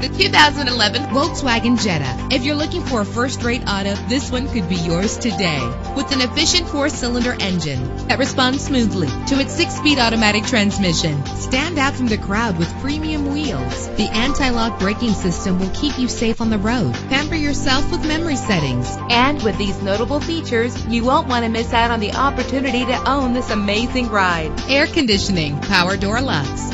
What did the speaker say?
The 2011 Volkswagen Jetta. If you're looking for a first-rate auto, this one could be yours today. With an efficient four-cylinder engine that responds smoothly to its six-speed automatic transmission. Stand out from the crowd with premium wheels. The anti-lock braking system will keep you safe on the road. Pamper yourself with memory settings. And with these notable features, you won't want to miss out on the opportunity to own this amazing ride. Air conditioning, power door locks,